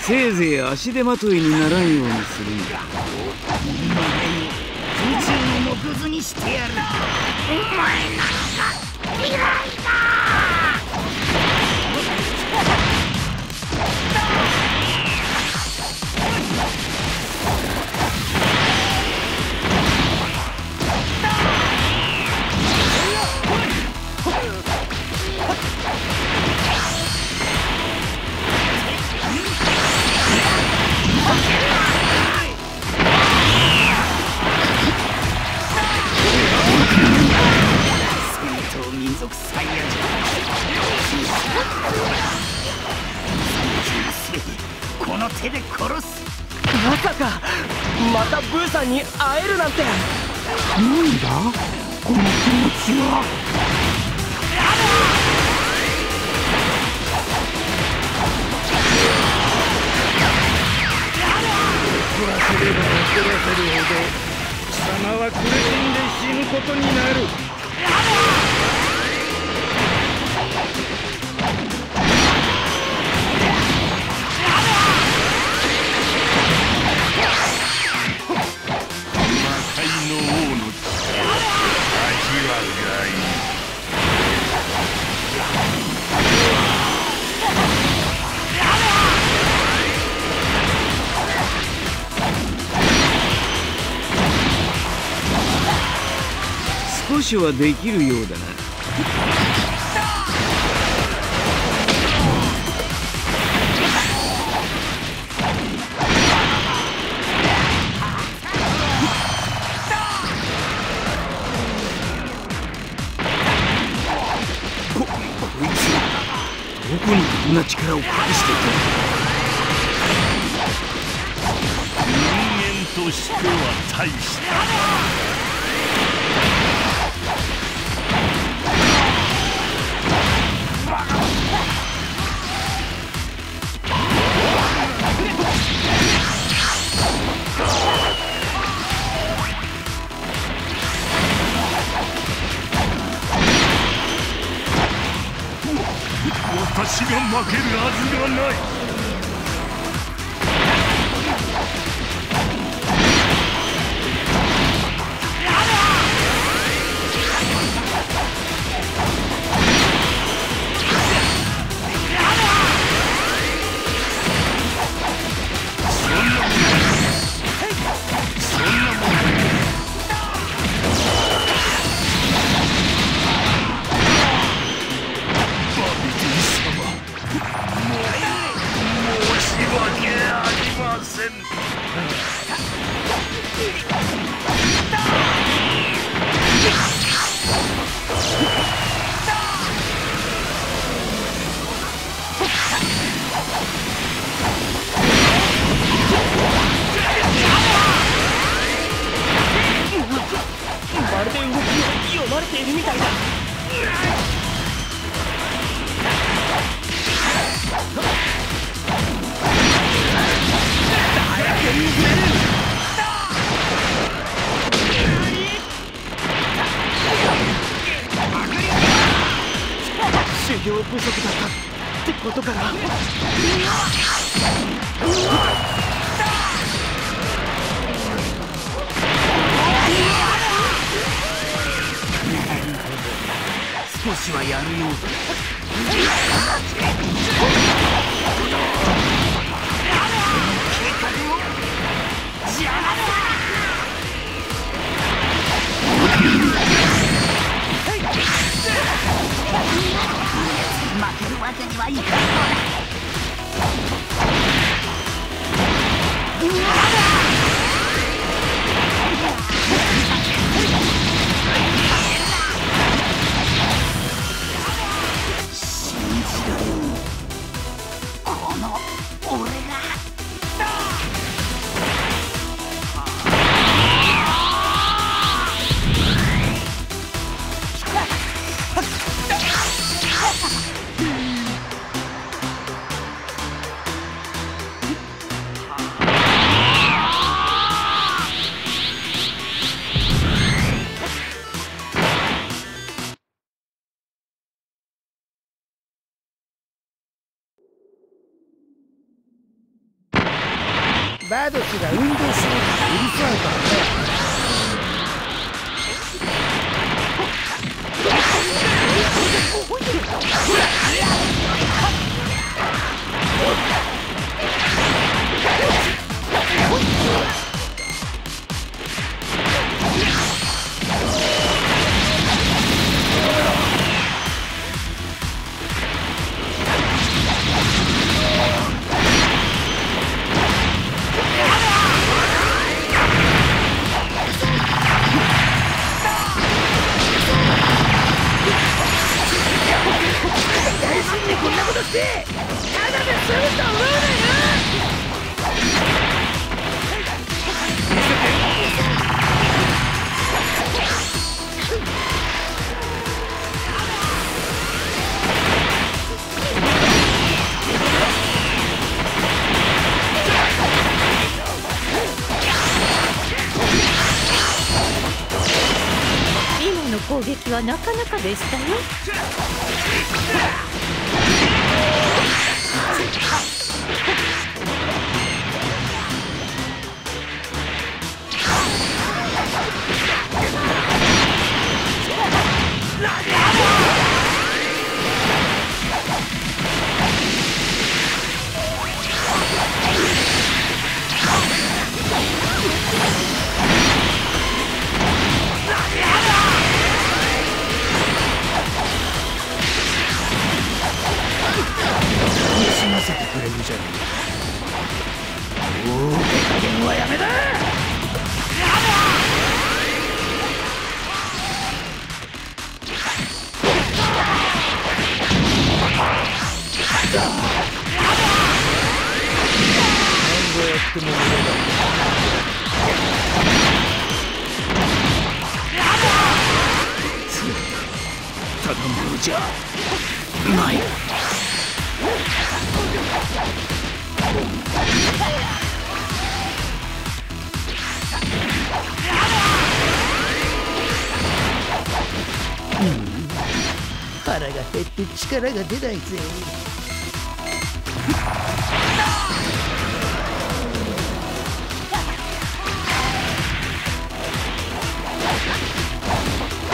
せいぜい足手まといにならんようにするんだ。お前、宇宙の木図にしてやるお前なんか嫌いこの手で殺すまさかまたブーさんに会えるなんて。なんだこの気持ちは。怒らせれば怒らせるほど貴様は。苦しんで死ぬことになる少しはできるようだな。力を隠していた人間としては大した。負けるはずがない。まるで動きを読まれているみたいだ。修行不足だったってことかな少しはやるようだ負けにはいかんのだ信じバードスが運動するはなかなかでしたよ。しませてくれるじゃねえか。おお手加減はやめだ。何度やっても無駄だ。じゃない腹が減って力が出ないぜ。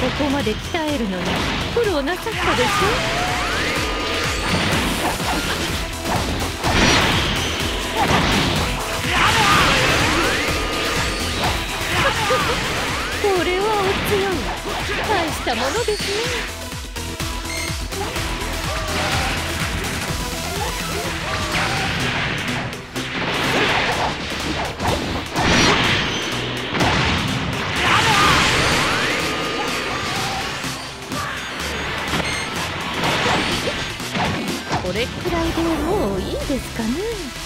ここまで鍛えるのに苦労なさったでしょ？はお強い大したものですねこれくらいでもういいですかね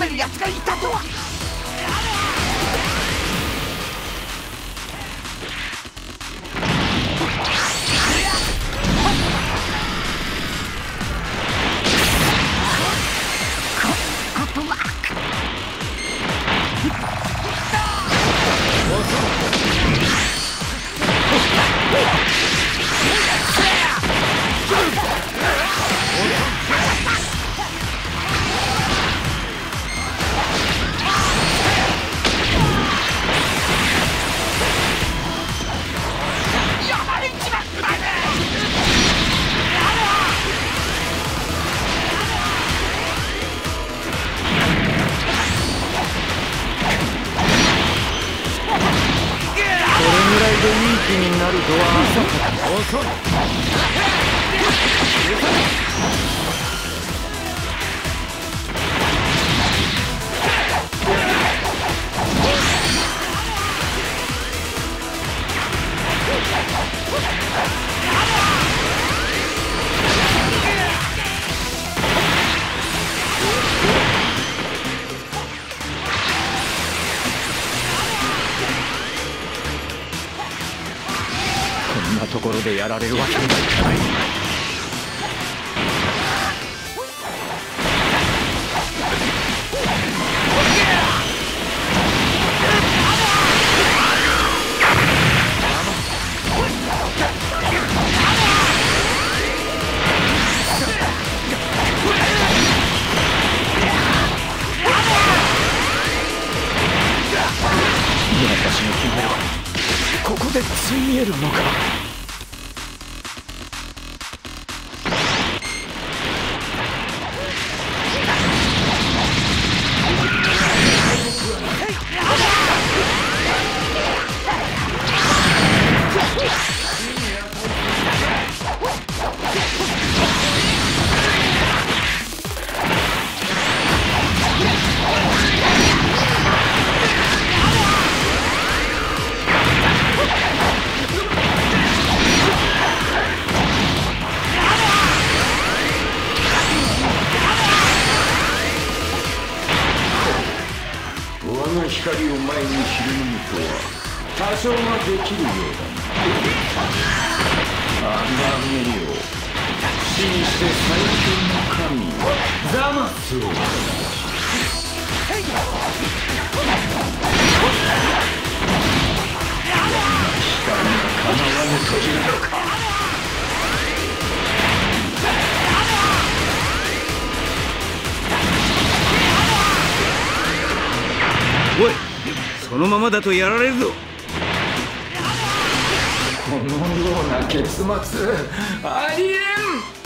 こまで追い詰める奴がいたとは。になるとは遅い。でやられるわけにはいかない。多少ができるようだなアンダーメリオ死にして最強の神ザマスを光が叶わぬというのかおいそのままだとやられるぞ。このような結末ありえん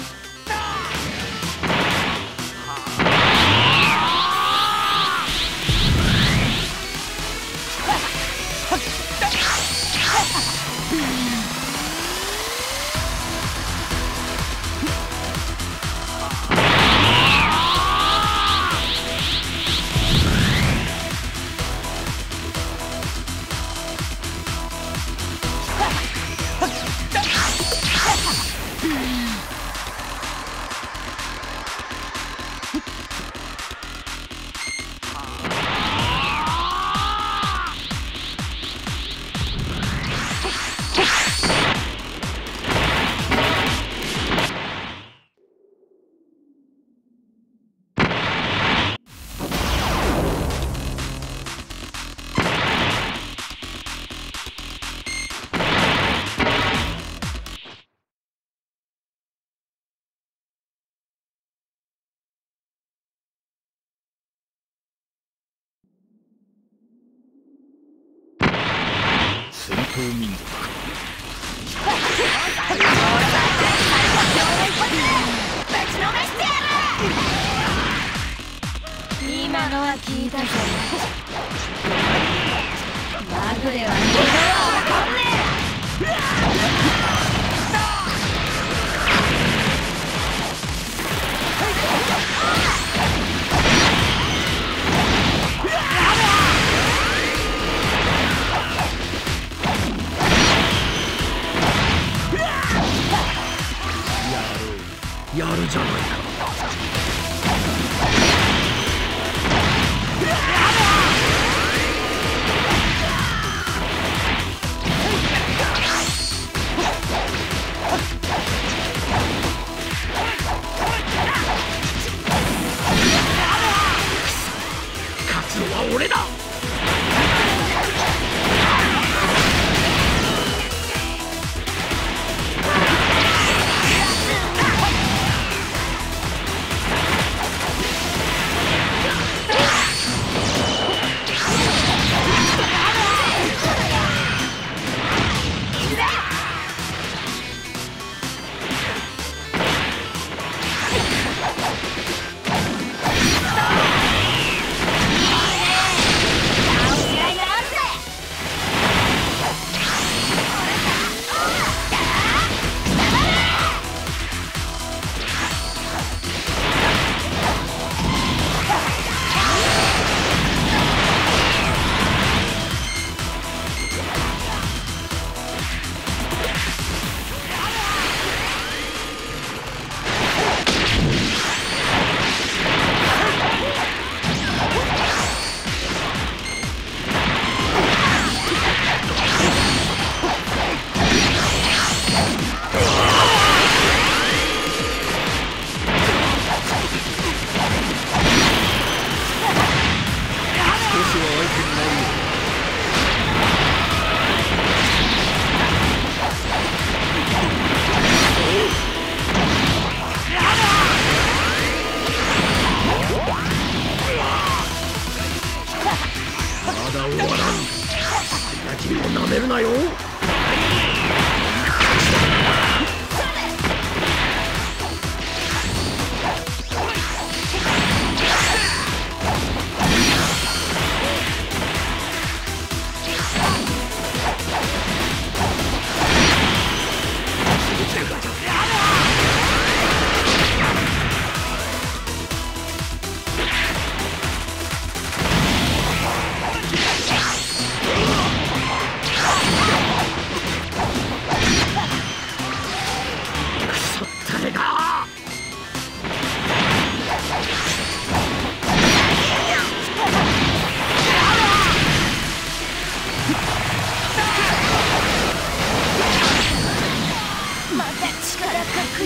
Yeah.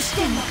してんのか。